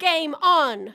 Game on!